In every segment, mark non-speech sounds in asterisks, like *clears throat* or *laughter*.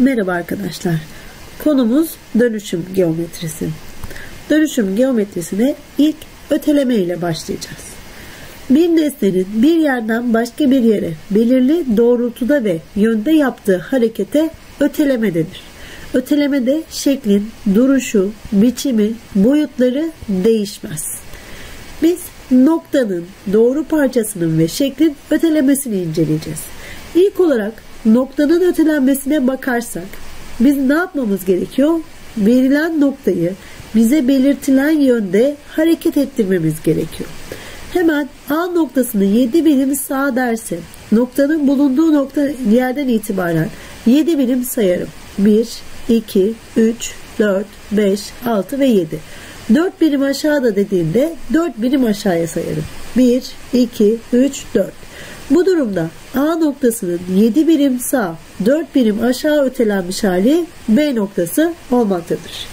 Merhaba arkadaşlar. Konumuz dönüşüm geometrisi. Dönüşüm geometrisine ilk öteleme ile başlayacağız. Bir nesnenin bir yerden başka bir yere belirli doğrultuda ve yönde yaptığı harekete öteleme denir. Ötelemede şeklin, duruşu, biçimi, boyutları değişmez. Biz noktanın doğru parçasının ve şeklin ötelemesini inceleyeceğiz. İlk olarak noktanın ötelenmesine bakarsak biz ne yapmamız gerekiyor? Verilen noktayı bize belirtilen yönde hareket ettirmemiz gerekiyor. Hemen A noktasını 7 birim sağ derse noktanın bulunduğu nokta yerden itibaren 7 birim sayarım. 1, 2, 3, 4, 5, 6 ve 7. 4 birim aşağıda dediğinde 4 birim aşağıya sayarım. 1, 2, 3, 4. Bu durumda A noktasının 7 birim sağ, 4 birim aşağı ötelenmiş hali B noktası olmaktadır.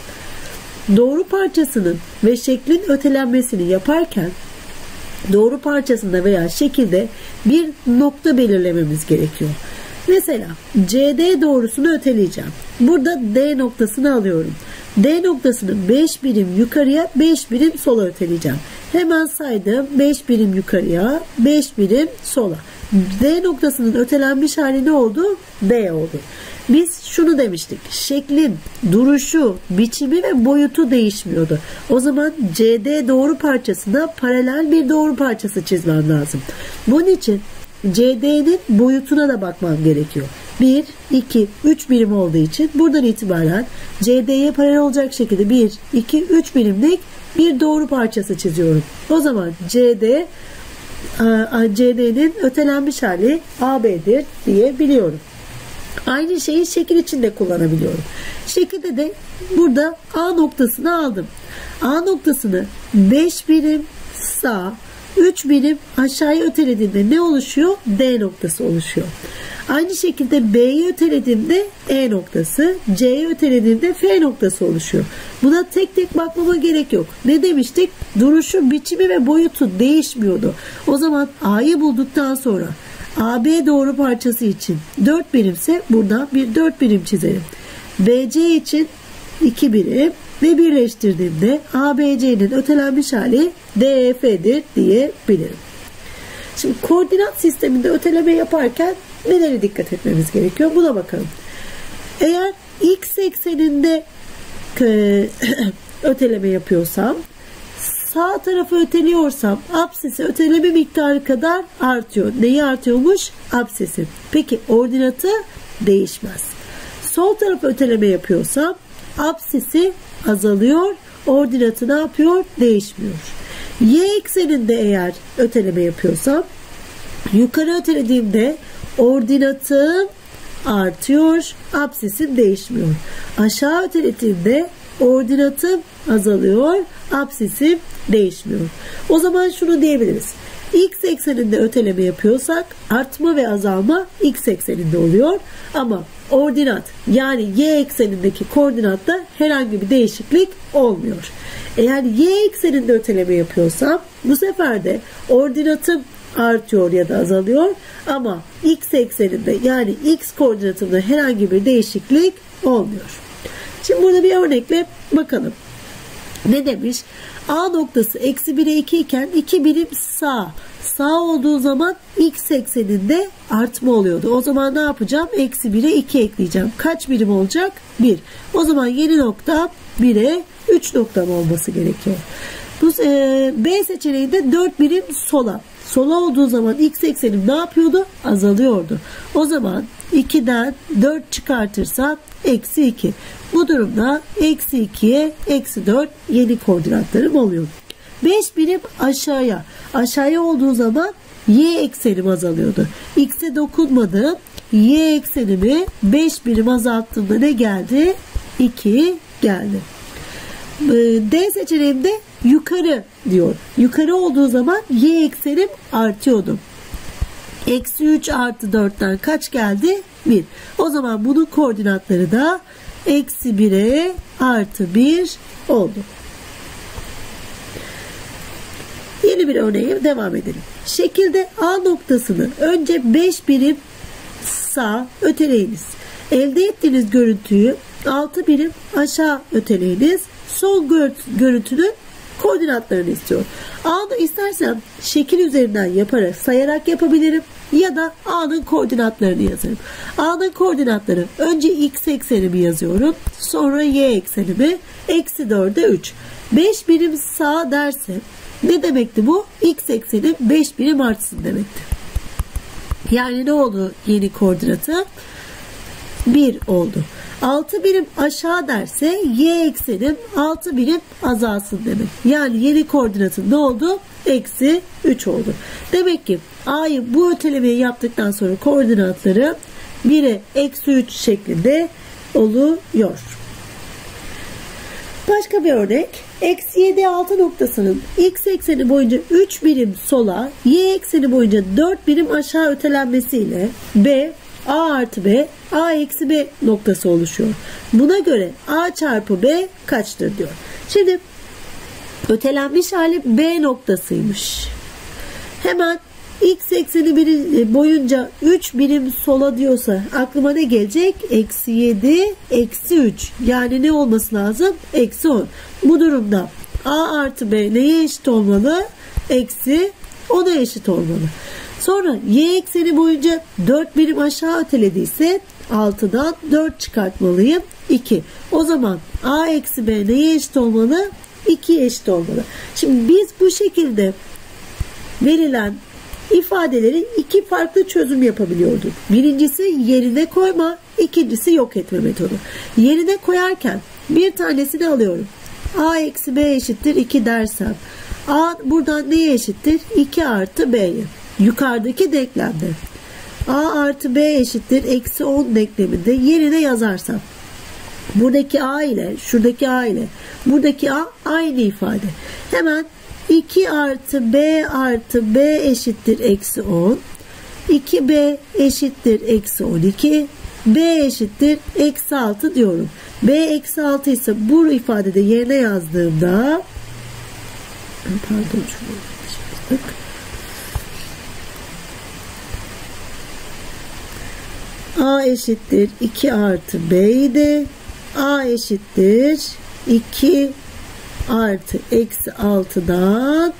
Doğru parçasının ve şeklin ötelenmesini yaparken doğru parçasında veya şekilde bir nokta belirlememiz gerekiyor. Mesela CD doğrusunu öteleyeceğim. Burada D noktasını alıyorum. D noktasını 5 birim yukarıya 5 birim sola öteleyeceğim. Hemen saydım 5 birim yukarıya 5 birim sola. D noktasının ötelenmiş hali ne oldu? D oldu. Biz şunu demiştik. Şeklin, duruşu, biçimi ve boyutu değişmiyordu. O zaman CD doğru parçasına paralel bir doğru parçası çizmem lazım. Bunun için CD'nin boyutuna da bakmam gerekiyor. 1, 2, 3 birim olduğu için buradan itibaren CD'ye paralel olacak şekilde 1, 2, 3 birimlik bir doğru parçası çiziyorum. O zaman CD CD'nin ötelenmiş hali AB'dir diyebiliyorum. Aynı şeyi şekil içinde kullanabiliyorum. Şekilde de burada A noktasını aldım. A noktasını 5 birim sağ, 3 birim aşağıya ötelediğimde ne oluşuyor? D noktası oluşuyor. Aynı şekilde B'yi ötelediğimde E noktası, C'yi ötelediğimde F noktası oluşuyor. Buna tek tek bakmama gerek yok. Ne demiştik? Duruşu, biçimi ve boyutu değişmiyordu. O zaman A'yı bulduktan sonra AB doğru parçası için 4 birimse buradan bir 4 birim çizerim. BC için 2 birim ve birleştirdiğimde ABC'nin ötelenmiş hali DEF'dir diyebilirim. Şimdi koordinat sisteminde öteleme yaparken nelere dikkat etmemiz gerekiyor? Buna bakalım. Eğer x ekseninde e, *clears throat* öteleme yapıyorsam sağ tarafı öteliyorsam absisi öteleme miktarı kadar artıyor. Neyi artıyormuş? Absisi. Peki ordinatı değişmez. Sol tarafı öteleme yapıyorsam absisi azalıyor. Ordinatı ne yapıyor? Değişmiyor. Y ekseninde eğer öteleme yapıyorsam yukarı ötelediğimde ordinatım artıyor, absisim değişmiyor. Aşağı ötelediğimde ordinatım azalıyor, absisim değişmiyor. O zaman şunu diyebiliriz. X ekseninde öteleme yapıyorsak artma ve azalma X ekseninde oluyor. Ama ordinat yani Y eksenindeki koordinatta herhangi bir değişiklik olmuyor. Eğer Y ekseninde öteleme yapıyorsam bu sefer de ordinatım artıyor ya da azalıyor ama x ekseninde yani x koordinatında herhangi bir değişiklik olmuyor. Şimdi burada bir örnekle bakalım. Ne demiş? A noktası eksi 1'e 2 iken 2 birim sağ. Sağ olduğu zaman x ekseninde artma oluyordu. O zaman ne yapacağım? Eksi 1'e 2 ekleyeceğim. Kaç birim olacak? 1. O zaman yeni nokta 1'e 3 noktam olması gerekiyor. Bu e, B seçeneğinde 4 birim sola. Sola olduğu zaman x eksenim ne yapıyordu? Azalıyordu. O zaman 2'den 4 çıkartırsak eksi 2. Bu durumda eksi 2'ye eksi 4 yeni koordinatlarım oluyor. 5 birim aşağıya. Aşağıya olduğu zaman y eksenim azalıyordu. X'e dokunmadım. Y eksenimi 5 birim azalttığımda ne geldi? 2 geldi. Ee, D seçeneğimde yukarı diyor. Yukarı olduğu zaman y eksenim artıyordu. Eksi 3 artı 4'ten kaç geldi? 1. O zaman bunun koordinatları da eksi 1'e artı 1 oldu. Yeni bir örneğe devam edelim. Şekilde A noktasını önce 5 birim sağ öteleyiniz. Elde ettiğiniz görüntüyü 6 birim aşağı öteleyiniz. Son görüntünün koordinatlarını istiyor. A'nı istersem şekil üzerinden yaparak sayarak yapabilirim ya da A'nın koordinatlarını yazarım. A'nın koordinatları önce x eksenimi yazıyorum sonra y eksenimi eksi 4'e 3. 5 birim sağ derse ne demekti bu? X ekseni 5 birim artsın demekti. Yani ne oldu yeni koordinatı? 1 oldu. 6 birim aşağı derse y eksenim 6 birim azalsın demek. Yani yeni koordinatın ne oldu? Eksi 3 oldu. Demek ki a'yı bu ötelemeyi yaptıktan sonra koordinatları 1'e eksi 3 şeklinde oluyor. Başka bir örnek. Eksi 7 6 noktasının x ekseni boyunca 3 birim sola, y ekseni boyunca 4 birim aşağı ötelenmesiyle b A artı B, A eksi B noktası oluşuyor. Buna göre A çarpı B kaçtır diyor. Şimdi ötelenmiş hali B noktasıymış. Hemen x ekseni biri e, boyunca 3 birim sola diyorsa aklıma ne gelecek? Eksi 7, eksi 3. Yani ne olması lazım? Eksi 10. Bu durumda A artı B neye eşit olmalı? Eksi 10'a eşit olmalı. Sonra y ekseni boyunca 4 birim aşağı ötelediyse 6'dan 4 çıkartmalıyım. 2. O zaman a eksi b neye eşit olmalı? 2 eşit olmalı. Şimdi biz bu şekilde verilen ifadeleri iki farklı çözüm yapabiliyorduk. Birincisi yerine koyma, ikincisi yok etme metodu. Yerine koyarken bir tanesini alıyorum. a eksi b eşittir 2 dersem a buradan neye eşittir? 2 artı b'ye yukarıdaki denklemde a artı b eşittir eksi 10 denkleminde yerine yazarsam buradaki a ile şuradaki a ile buradaki a aynı ifade. Hemen 2 artı b artı b eşittir eksi 10 2b eşittir eksi 12 b eşittir eksi 6 diyorum. b eksi 6 ise bu ifadede yerine yazdığımda pardon A eşittir 2 artı B idi. A eşittir 2 artı eksi 6'dan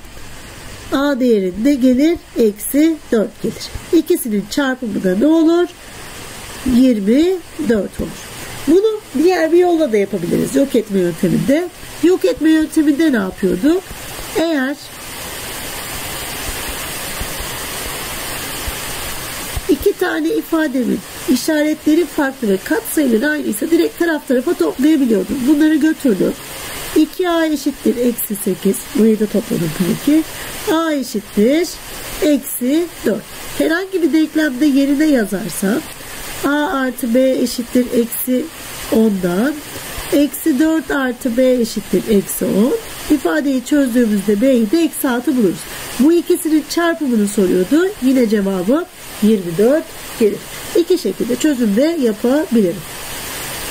A değerinde gelir? Eksi 4 gelir. İkisinin çarpımı da ne olur? 24 olur. Bunu diğer bir yolla da yapabiliriz. Yok etme yönteminde. Yok etme yönteminde ne yapıyordu? Eğer iki tane ifademin işaretleri farklı ve katsayıları aynıysa direkt taraf tarafa toplayabiliyordum. Bunları götürdüm. 2a eşittir eksi 8. Burayı da topladım tabii a eşittir eksi 4. Herhangi bir denklemde yerine yazarsam a artı b eşittir eksi 10'dan eksi 4 artı b eşittir eksi 10. İfadeyi çözdüğümüzde b'yi de eksi 6 buluruz. Bu ikisinin çarpımını soruyordu. Yine cevabı 24 gelir. İki şekilde çözümde yapabilirim.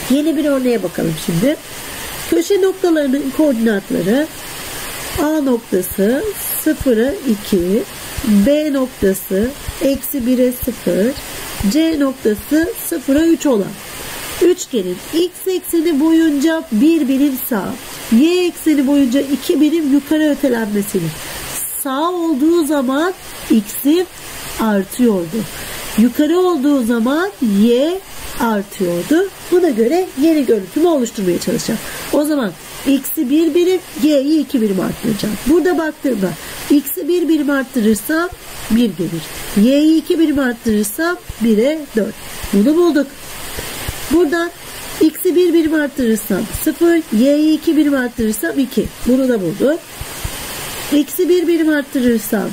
Yeni bir örneğe bakalım şimdi. Köşe noktalarının koordinatları A noktası 0'a 2, B noktası eksi 1'e 0, C noktası 0'a 3 olan üçgenin x ekseni boyunca bir birim sağ, y ekseni boyunca iki birim yukarı ötelenmesinin sağ olduğu zaman x'i artıyordu. Yukarı olduğu zaman y artıyordu. Buna göre yeni görüntümü oluşturmaya çalışacağım. O zaman x'i bir birim, y'yi iki birim arttıracağım. Burada baktığımda x'i bir birim arttırırsam 1 gelir. y'yi iki birim arttırırsam 1'e 4. Bunu bulduk. Buradan x'i bir birim arttırırsam 0, y'yi iki birim arttırırsam 2. Bunu da bulduk. x'i bir birim arttırırsam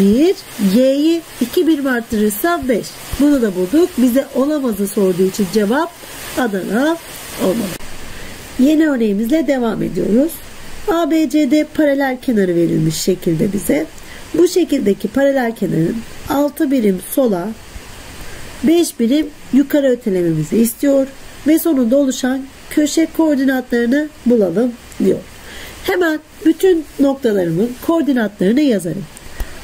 1, y'yi 2 birim arttırırsam 5. Bunu da bulduk. Bize olamazı sorduğu için cevap Adana olmalı. Yeni örneğimizle devam ediyoruz. ABCD paralel kenarı verilmiş şekilde bize. Bu şekildeki paralel kenarın 6 birim sola 5 birim yukarı ötelememizi istiyor ve sonunda oluşan köşe koordinatlarını bulalım diyor. Hemen bütün noktalarımın koordinatlarını yazarım.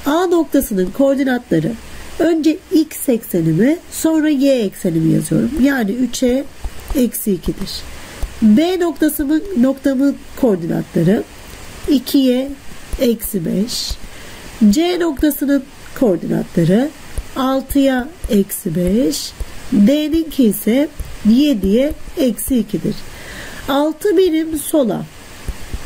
A noktasının koordinatları Önce x eksenimi sonra y eksenimi yazıyorum. Yani 3'e eksi 2'dir. B noktasımın noktamın koordinatları 2'ye eksi 5. C noktasının koordinatları 6'ya eksi 5. D'ninki ise 7'ye eksi 2'dir. 6 birim sola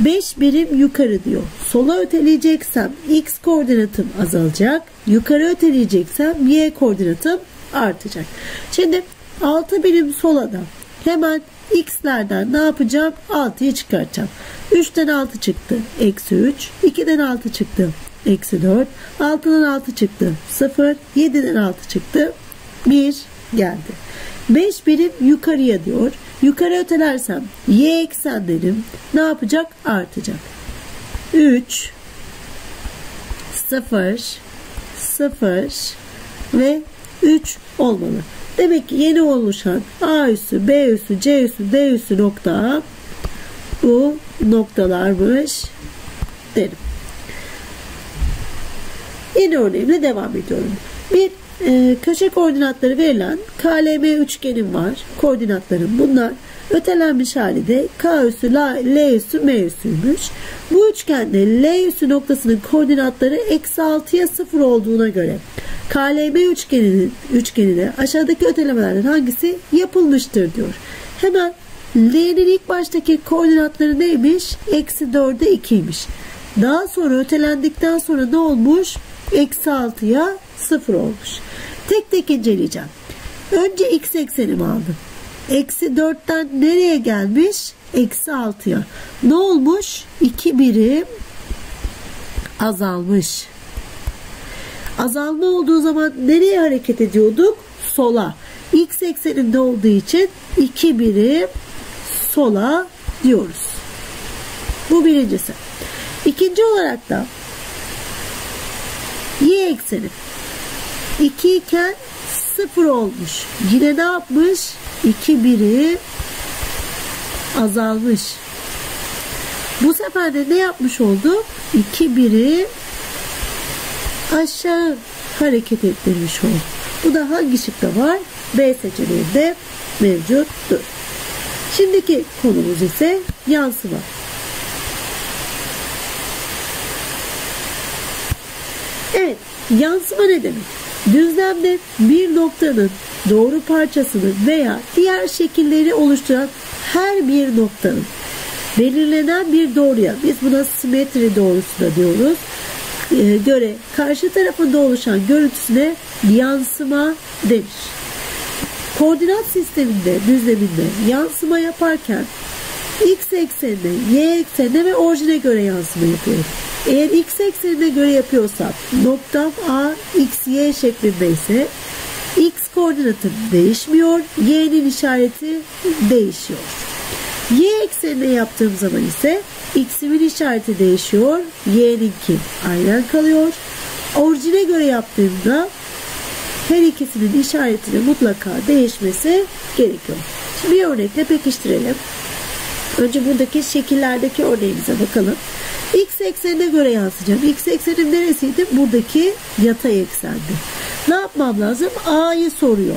5 birim yukarı diyor. Sola öteleyeceksem x koordinatım azalacak. Yukarı öteleyeceksem y koordinatım artacak. Şimdi 6 birim sola da hemen x'lerden ne yapacağım? 6'yı çıkartacağım. 3'ten 6 çıktı. Eksi 3. 2'den 6 çıktı. Eksi 4. 6'dan 6 çıktı. 0. 7'den 6 çıktı. 1 geldi. 5 birim yukarıya diyor. Yukarı ötelersem y eksenlerim ne yapacak? Artacak. 3 0 0 ve 3 olmalı. Demek ki yeni oluşan A üssü, B üssü, C üssü, D üssü nokta bu noktalarmış derim. Yeni örneğimle devam ediyorum. Bir e, köşe koordinatları verilen KLM üçgenim var. Koordinatlarım bunlar. Ötelenmiş hali de K üssü, L üssü, M üssüymüş. Bu üçgende L üssü noktasının koordinatları eksi 6'ya 0 olduğuna göre KLM üçgeninin üçgenine aşağıdaki ötelemelerden hangisi yapılmıştır diyor. Hemen L'nin ilk baştaki koordinatları neymiş? Eksi 4'e 2'ymiş. Daha sonra ötelendikten sonra ne olmuş? Eksi 6'ya 0 olmuş. Tek tek inceleyeceğim. Önce x eksenimi aldım. Eksi 4'ten nereye gelmiş? Eksi 6'ya. Ne olmuş? 2 birim azalmış. Azalma olduğu zaman nereye hareket ediyorduk? Sola. X ekseninde olduğu için 2 birim sola diyoruz. Bu birincisi. İkinci olarak da y ekseni 2 iken 0 olmuş. Yine ne yapmış? 2 birim azalmış. Bu sefer de ne yapmış oldu? 2 birim aşağı hareket ettirmiş oldu. Bu da hangi şıkta var? B seçeneğinde mevcuttur. Şimdiki konumuz ise yansıma. Evet, yansıma ne demek? Düzlemde bir noktanın doğru parçasını veya diğer şekilleri oluşturan her bir noktanın belirlenen bir doğruya biz buna simetri doğrusu da diyoruz e, göre karşı tarafında oluşan görüntüsüne yansıma denir. Koordinat sisteminde, düzleminde yansıma yaparken x eksenine, y eksenine ve orijine göre yansıma yapıyoruz. Eğer x eksenine göre yapıyorsam noktam A, x, y şeklinde ise x koordinatı değişmiyor, y'nin işareti değişiyor. Y eksenine yaptığım zaman ise x'imin işareti değişiyor, y'ninki aynen kalıyor. Orijine göre yaptığımda her ikisinin işaretinin mutlaka değişmesi gerekiyor. Şimdi bir örnekle pekiştirelim. Önce buradaki şekillerdeki örneğimize bakalım. X eksenine göre yansıyacağım. X eksenim neresiydi? Buradaki yatay eksendi. Ne yapmam lazım? A'yı soruyor.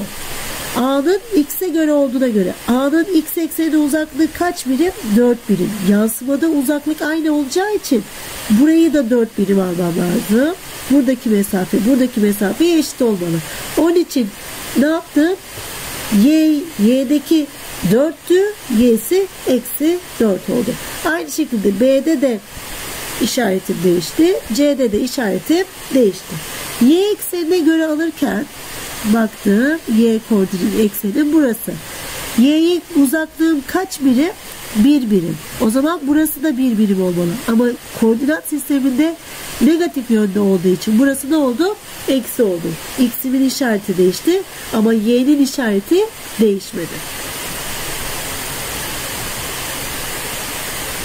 A'nın x'e göre olduğuna göre A'nın x ekseni uzaklığı kaç birim? 4 birim. Yansımada uzaklık aynı olacağı için burayı da 4 birim almam lazım. Buradaki mesafe, buradaki mesafe eşit olmalı. Onun için ne yaptım? Y, Y'deki 4'tü, Y'si eksi 4 oldu. Aynı şekilde B'de de işaretim değişti. C'de de işaretim değişti. Y eksenine göre alırken baktım Y koordinat ekseni burası. Y'ye uzaklığım kaç birim? Bir birim. O zaman burası da bir birim olmalı. Ama koordinat sisteminde negatif yönde olduğu için burası ne oldu? Eksi oldu. X'imin işareti değişti ama Y'nin işareti değişmedi.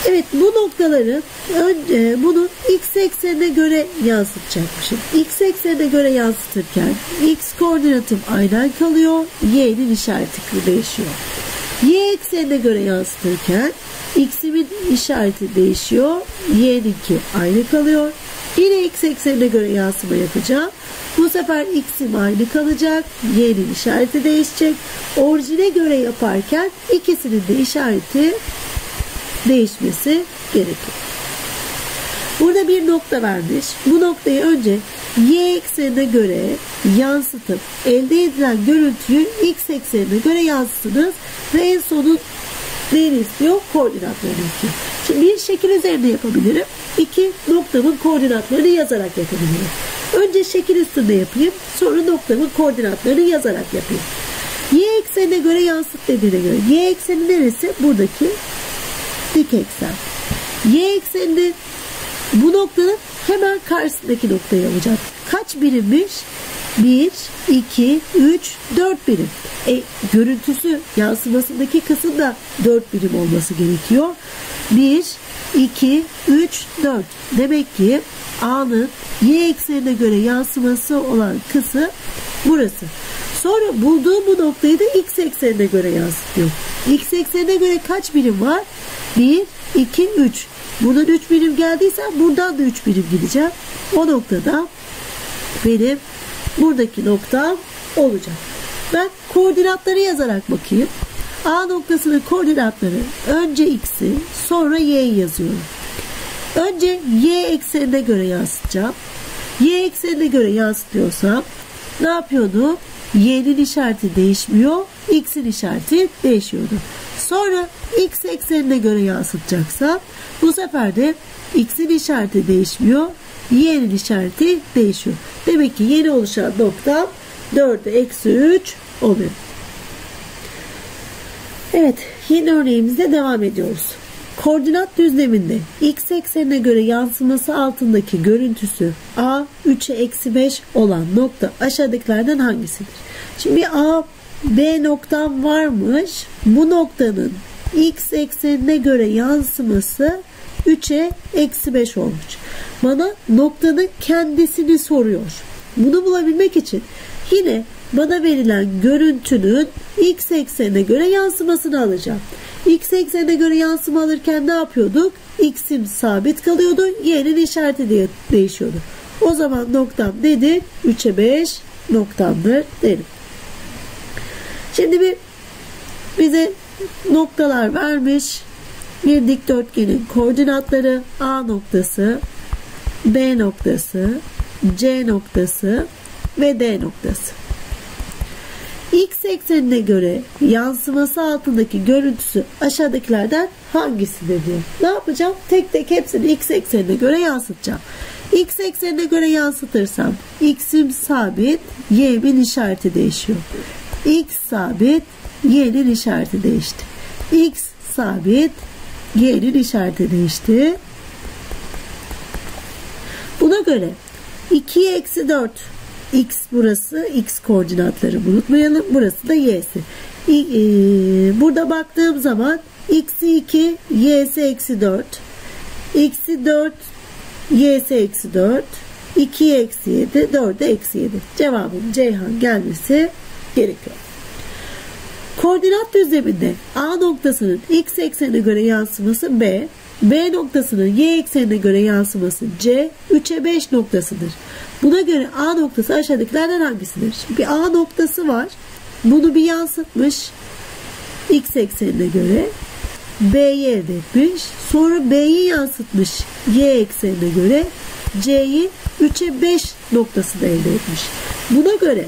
Evet bu noktaları önce bunu x eksenine göre yansıtacakmışım. X eksenine göre yansıtırken x koordinatım aynen kalıyor. Y'nin işareti değişiyor. Y eksenine göre yansıtırken x'imin işareti değişiyor. Y'ninki aynı kalıyor. Yine x eksenine göre yansıma yapacağım. Bu sefer x'im aynı kalacak. Y'nin işareti değişecek. Orijine göre yaparken ikisinin de işareti değişmesi gerekiyor. Burada bir nokta vermiş. Bu noktayı önce y eksenine göre yansıtıp elde edilen görüntüyü x eksenine göre yansıtınız ve en sonun neyini istiyor? Koordinatlarını istiyor. Şimdi bir şekil üzerinde yapabilirim. İki noktamın koordinatlarını yazarak yapabilirim. Önce şekil üstünde yapayım. Sonra noktamın koordinatlarını yazarak yapayım. Y eksenine göre yansıt dediğine göre. Y ekseni neresi? Buradaki dik eksen. Y ekseninde bu noktanın hemen karşısındaki noktayı alacağım. Kaç birimmiş? 1, 2, 3, 4 birim. E, görüntüsü yansımasındaki kısım da 4 birim olması gerekiyor. 1, 2, 3, 4. Demek ki A'nın Y eksenine göre yansıması olan kısım burası. Sonra bulduğum bu noktayı da X eksenine göre yansıtıyor. X eksenine göre kaç birim var? 1, 2, 3. Buradan 3 birim geldiyse buradan da 3 birim gideceğim. O noktada benim buradaki noktam olacak. Ben koordinatları yazarak bakayım. A noktasının koordinatları önce x'i sonra y'yi yazıyorum. Önce y eksenine göre yansıtacağım. Y eksenine göre yansıtıyorsam ne yapıyordum? Y'nin işareti değişmiyor. X'in işareti değişiyordu. Sonra X eksenine göre yansıtacaksam bu sefer de X'in işareti değişmiyor. Y'nin işareti değişiyor. Demek ki yeni oluşan nokta 4'e eksi 3 oluyor. Evet yeni örneğimize devam ediyoruz. Koordinat düzleminde x eksenine göre yansıması altındaki görüntüsü a 3'e eksi 5 olan nokta aşağıdakilerden hangisidir? Şimdi a b noktam varmış. Bu noktanın x eksenine göre yansıması 3'e eksi 5 olmuş. Bana noktanın kendisini soruyor. Bunu bulabilmek için yine bana verilen görüntünün x eksenine göre yansımasını alacağım. X eksenine göre yansıma alırken ne yapıyorduk? X'im sabit kalıyordu. Y'nin işareti de değişiyordu. O zaman noktam dedi 3'e 5 noktamdır derim. Şimdi bir bize noktalar vermiş. Bir dikdörtgenin koordinatları A noktası, B noktası, C noktası ve D noktası. X eksenine göre yansıması altındaki görüntüsü aşağıdakilerden hangisidir diyor. Ne yapacağım? Tek tek hepsini X eksenine göre yansıtacağım. X eksenine göre yansıtırsam X'im sabit, Y'min işareti değişiyor. X sabit, Y'nin işareti değişti. X sabit, Y'nin işareti değişti. Buna göre 2'ye eksi 4 x burası x koordinatları unutmayalım. Burası da y'si. E, burada baktığım zaman x'i 2 y'si eksi 4 x'i 4 y'si eksi 4 2 eksi 7 4'e eksi 7 cevabın Ceyhan gelmesi gerekiyor. Koordinat düzleminde A noktasının x eksenine göre yansıması B, B noktasının y eksenine göre yansıması C, 3'e 5 noktasıdır. Buna göre A noktası aşağıdakilerden hangisidir? Şimdi bir A noktası var. Bunu bir yansıtmış. X eksenine göre. B'yi elde etmiş. Sonra B'yi yansıtmış. Y eksenine göre. C'yi 3'e 5 noktası da elde etmiş. Buna göre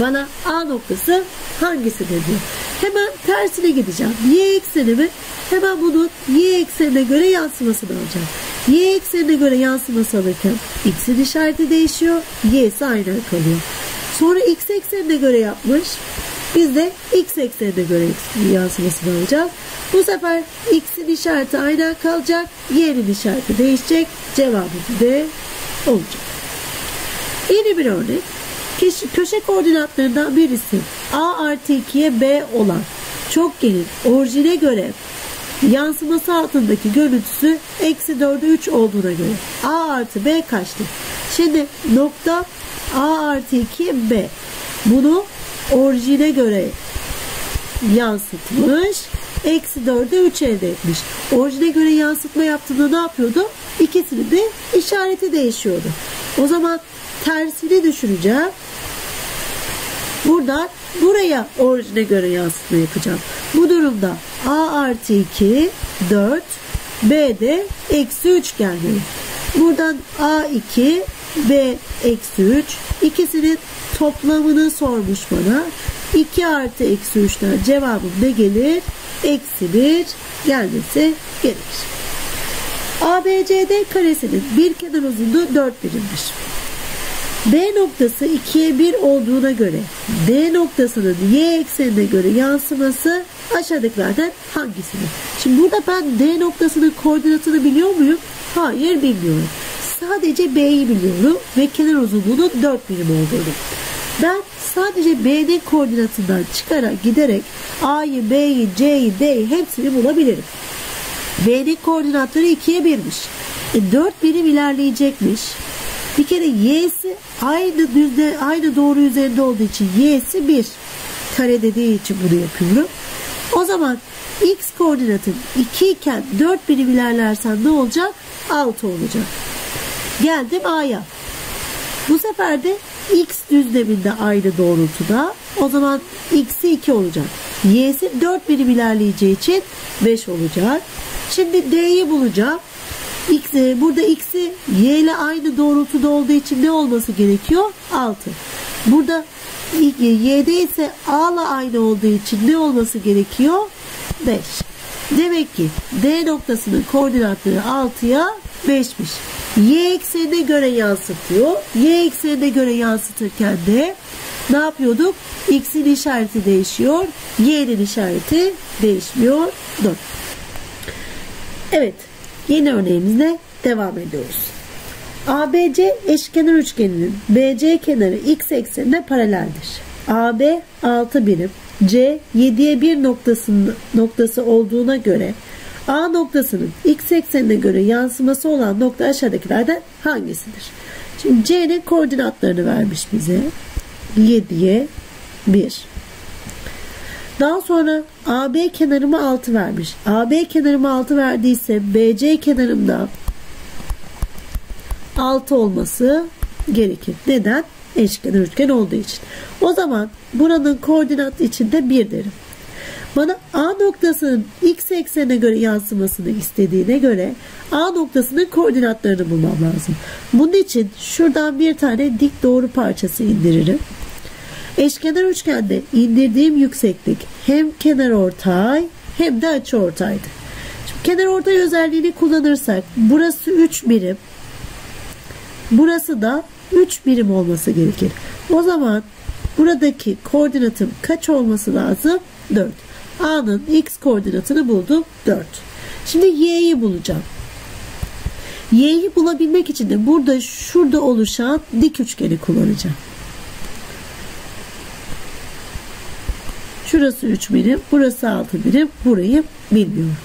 bana A noktası hangisidir diyor. Hemen tersine gideceğim. Y eksenimi hemen bunun Y eksenine göre yansımasını alacağım. Y eksenine göre yansıması alırken X'in işareti değişiyor. Y'si aynı kalıyor. Sonra X eksenine göre yapmış. Biz de X eksenine göre yansımasını alacağız. Bu sefer X'in işareti aynı kalacak. Y'nin işareti değişecek. Cevabımız D olacak. Yeni bir örnek. Köşe koordinatlarından birisi A artı 2'ye B olan çokgenin orijine göre yansıması altındaki görüntüsü eksi 4'e 3 olduğuna göre A artı B kaçtır? Şimdi nokta A artı 2 B. Bunu orijine göre yansıtmış. Eksi 4'e 3 elde etmiş. Orijine göre yansıtma yaptığında ne yapıyordu? İkisinin de işareti değişiyordu. O zaman tersini düşüneceğim. Buradan buraya orijine göre yansıtma yapacağım. Bu durumda A artı 2 4 B de eksi 3 gelmeli. Buradan A2 B eksi 3 ikisinin toplamını sormuş bana. 2 artı eksi 3'ten cevabım ne gelir? Eksi 1 gelmesi gerekir. ABCD karesinin bir kenar uzunluğu 4 birimdir. B noktası 2'ye 1 olduğuna göre D noktasının y eksenine göre yansıması aşağıdakilerden hangisidir? Şimdi burada ben D noktasının koordinatını biliyor muyum? Hayır bilmiyorum. Sadece B'yi biliyorum ve kenar uzunluğunun 4 birim olduğunu. Ben sadece B'nin koordinatından çıkarak giderek A'yı, B'yi, C'yi, D'yi hepsini bulabilirim. B'nin koordinatları 2'ye 1'miş. E, 4 birim ilerleyecekmiş. Bir kere y'si aynı düzde aynı doğru üzerinde olduğu için y'si 1 kare dediği için bunu yapıyorum. O zaman x koordinatım 2 iken 4 birim ilerlersem ne olacak? 6 olacak. Geldim a'ya. Bu sefer de x düzleminde aynı doğrultuda. O zaman x'i 2 olacak. y'si 4 birim ilerleyeceği için 5 olacak. Şimdi d'yi bulacağım. X, e, burada x'i y ile aynı doğrultuda olduğu için ne olması gerekiyor? 6. Burada y'de ise a ile aynı olduğu için ne olması gerekiyor? 5. Demek ki D noktasının koordinatları 6'ya 5'miş. Y eksenine göre yansıtıyor. Y eksenine göre yansıtırken de ne yapıyorduk? X'in işareti değişiyor. Y'nin işareti değişmiyor. 4. Evet. Yeni örneğimizle devam ediyoruz. ABC eşkenar üçgeninin BC kenarı x eksenine paraleldir. AB 6 birim, C 7'ye 1 noktasının, noktası olduğuna göre A noktasının x eksenine göre yansıması olan nokta aşağıdakilerden hangisidir? Şimdi C'nin koordinatlarını vermiş bize. 7'ye 1. Daha sonra AB kenarımı 6 vermiş. AB kenarımı 6 verdiyse BC kenarımda 6 olması gerekir. Neden? Eşkenar üçgen olduğu için. O zaman buranın koordinat içinde 1 derim. Bana A noktasının x eksenine göre yansımasını istediğine göre A noktasının koordinatlarını bulmam lazım. Bunun için şuradan bir tane dik doğru parçası indiririm. Eşkenar üçgende indirdiğim yükseklik hem kenar ortay hem de açı ortaydı. Şimdi kenar ortay özelliğini kullanırsak burası 3 birim. Burası da 3 birim olması gerekir. O zaman buradaki koordinatım kaç olması lazım? 4. A'nın x koordinatını buldum 4. Şimdi y'yi bulacağım. Y'yi bulabilmek için de burada şurada oluşan dik üçgeni kullanacağım. Şurası 3 birim, burası 6 birim, burayı bilmiyorum.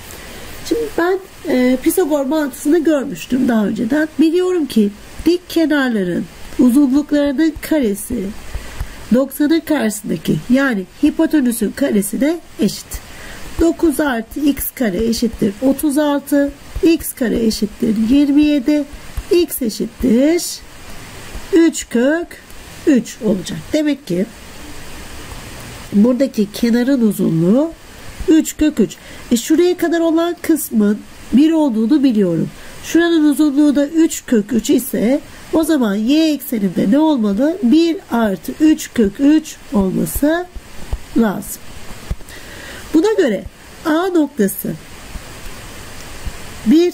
Şimdi ben e, Pisagor mantısını görmüştüm daha önceden. Biliyorum ki dik kenarların uzunluklarının karesi 90'ın karşısındaki yani hipotenüsün karesi de eşit. 9 artı x kare eşittir 36 x kare eşittir 27 x eşittir 3 kök 3 olacak. Demek ki buradaki kenarın uzunluğu 3 kök 3. E şuraya kadar olan kısmın 1 olduğunu biliyorum. Şuranın uzunluğu da 3 kök 3 ise o zaman y ekseninde ne olmalı? 1 artı 3 kök 3 olması lazım. Buna göre A noktası 1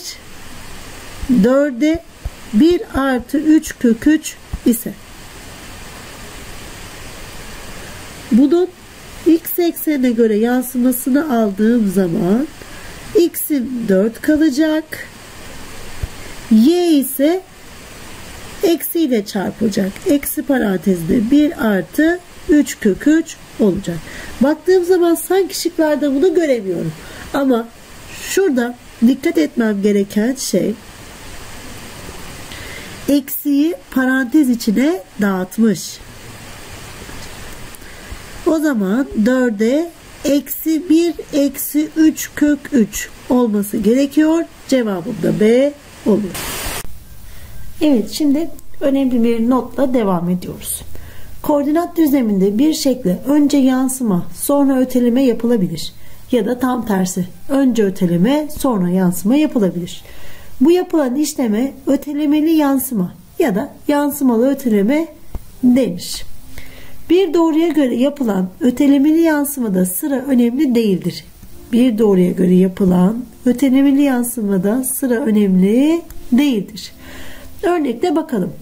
4'e 1 artı 3 kök 3 ise bunun x eksenine göre yansımasını aldığım zaman x'im 4 kalacak. y ise eksiyle çarpılacak. Eksi parantezde 1 artı 3 kök 3 olacak. Baktığım zaman sanki şıklarda bunu göremiyorum. Ama şurada dikkat etmem gereken şey eksiyi parantez içine dağıtmış. O zaman 4'e eksi 1 eksi 3 kök 3 olması gerekiyor. Cevabım da B oluyor. Evet şimdi önemli bir notla devam ediyoruz. Koordinat düzleminde bir şekle önce yansıma sonra öteleme yapılabilir ya da tam tersi önce öteleme sonra yansıma yapılabilir. Bu yapılan işleme ötelemeli yansıma ya da yansımalı öteleme denir. Bir doğruya göre yapılan ötelemeli yansımada sıra önemli değildir. Bir doğruya göre yapılan ötelemeli yansımada sıra önemli değildir. Örnekte bakalım.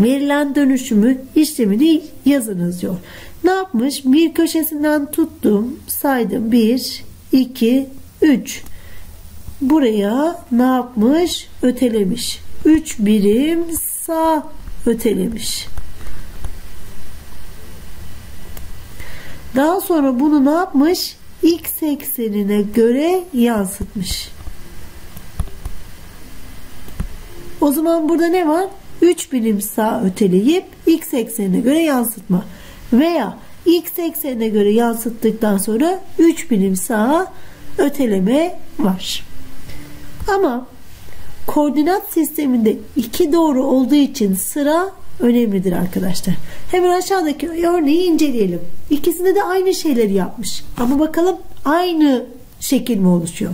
Verilen dönüşümü işlemini yazınız diyor. Ne yapmış? Bir köşesinden tuttum, saydım. 1, 2, 3. Buraya ne yapmış? Ötelemiş. 3 birim sağ ötelemiş. Daha sonra bunu ne yapmış? X eksenine göre yansıtmış. O zaman burada ne var? 3 birim sağ öteleyip x eksenine göre yansıtma. Veya x eksenine göre yansıttıktan sonra 3 birim sağa öteleme var. Ama koordinat sisteminde iki doğru olduğu için sıra önemlidir arkadaşlar. Hemen aşağıdaki örneği inceleyelim. İkisinde de aynı şeyleri yapmış. Ama bakalım aynı şekil mi oluşuyor?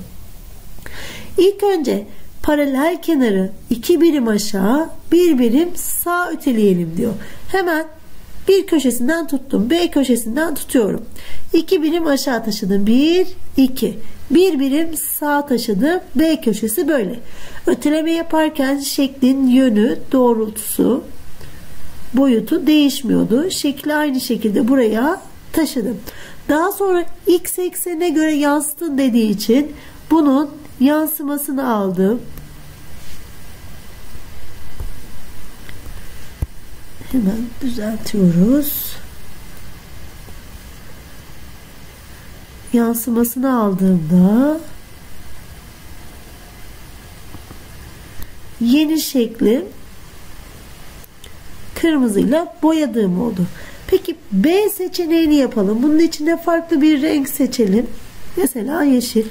İlk önce paralel kenarı iki birim aşağı bir birim sağ öteleyelim diyor. Hemen bir köşesinden tuttum. B köşesinden tutuyorum. İki birim aşağı taşıdım. Bir, iki. Bir birim sağ taşıdım. B köşesi böyle. Öteleme yaparken şeklin yönü, doğrultusu, boyutu değişmiyordu. Şekli aynı şekilde buraya taşıdım. Daha sonra x eksenine göre yansıtın dediği için bunun yansımasını aldım. Hemen düzeltiyoruz. Yansımasını aldığımda yeni şeklim kırmızıyla boyadığım oldu. Peki B seçeneğini yapalım. Bunun içinde farklı bir renk seçelim. Mesela yeşil.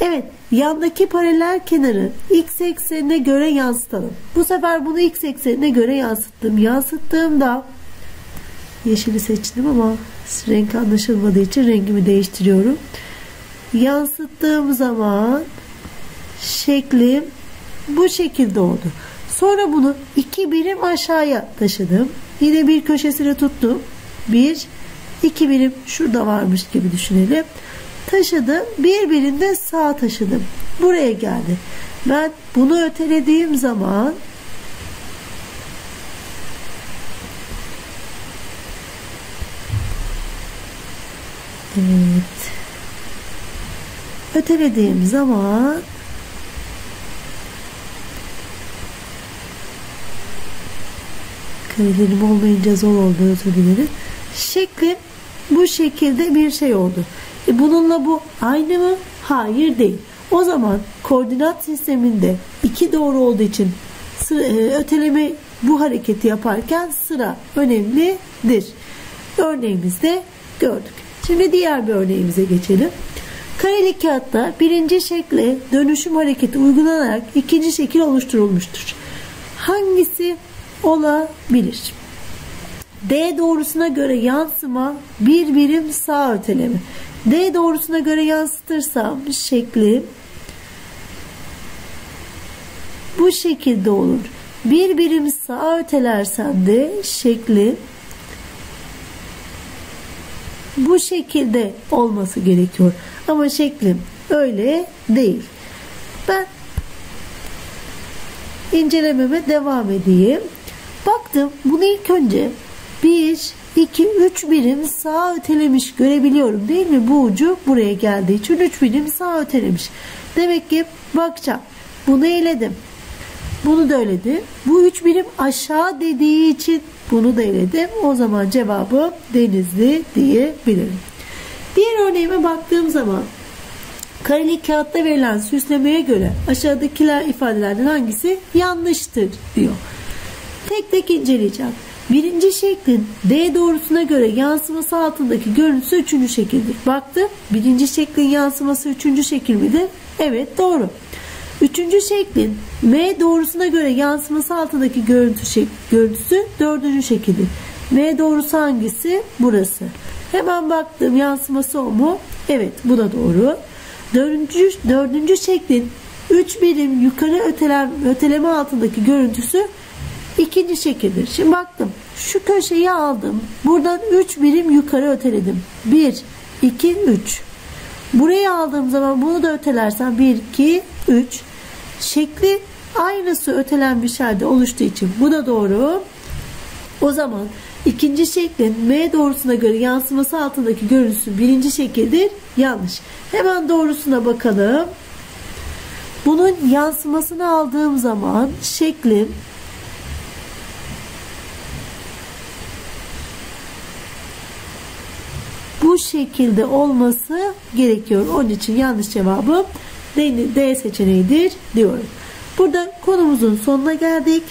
Evet, yandaki paralel kenarı x eksenine göre yansıtalım. Bu sefer bunu x eksenine göre yansıttım. Yansıttığımda yeşili seçtim ama renk anlaşılmadığı için rengimi değiştiriyorum. Yansıttığım zaman şeklim bu şekilde oldu. Sonra bunu iki birim aşağıya taşıdım. Yine bir köşesine tuttum. Bir, iki birim şurada varmış gibi düşünelim. Taşıdım. Bir birinde sağ taşıdım. Buraya geldi. Ben bunu ötelediğim zaman Evet. Ötelediğim zaman Karelerim olmayınca zor oldu özür dilerim. Bu şekilde bir şey oldu. E bununla bu aynı mı? Hayır değil. O zaman koordinat sisteminde iki doğru olduğu için sıra, e, öteleme bu hareketi yaparken sıra önemlidir. Örneğimizde gördük. Şimdi diğer bir örneğimize geçelim. Kareli kağıtta birinci şekle dönüşüm hareketi uygulanarak ikinci şekil oluşturulmuştur. Hangisi olabilir? D doğrusuna göre yansıma bir birim sağ öteleme. D doğrusuna göre yansıtırsam şekli bu şekilde olur. Bir birim sağ ötelersem de şekli bu şekilde olması gerekiyor. Ama şeklim öyle değil. Ben incelememe devam edeyim. Baktım bunu ilk önce 1, 2, 3 birim sağ ötelemiş görebiliyorum değil mi? Bu ucu buraya geldiği için 3 birim sağ ötelemiş. Demek ki bakacağım. Bunu eledim. Bunu da eledim. Bu 3 birim aşağı dediği için bunu da eledim. O zaman cevabı Denizli diyebilirim. Diğer örneğime baktığım zaman kareli kağıtta verilen süslemeye göre aşağıdakiler ifadelerden hangisi yanlıştır diyor. Tek tek inceleyeceğim. Birinci şeklin D doğrusuna göre yansıması altındaki görüntüsü üçüncü şekildir. Baktı. Birinci şeklin yansıması üçüncü şekil midir? Evet doğru. Üçüncü şeklin M doğrusuna göre yansıması altındaki görüntü şek görüntüsü dördüncü şekildir. M doğrusu hangisi? Burası. Hemen baktım yansıması o mu? Evet bu da doğru. Dördüncü, dördüncü şeklin 3 birim yukarı ötelem, öteleme altındaki görüntüsü ikinci şekildir. Şimdi baktım şu köşeyi aldım. Buradan 3 birim yukarı öteledim. 1, 2, 3. Burayı aldığım zaman bunu da ötelersem 1, 2, 3. Şekli aynısı ötelenmiş halde oluştuğu için bu da doğru. O zaman ikinci şeklin M doğrusuna göre yansıması altındaki görüntüsü birinci şekildir. Yanlış. Hemen doğrusuna bakalım. Bunun yansımasını aldığım zaman şeklin bu şekilde olması gerekiyor. Onun için yanlış cevabım D, D seçeneğidir diyorum. Burada konumuzun sonuna geldik.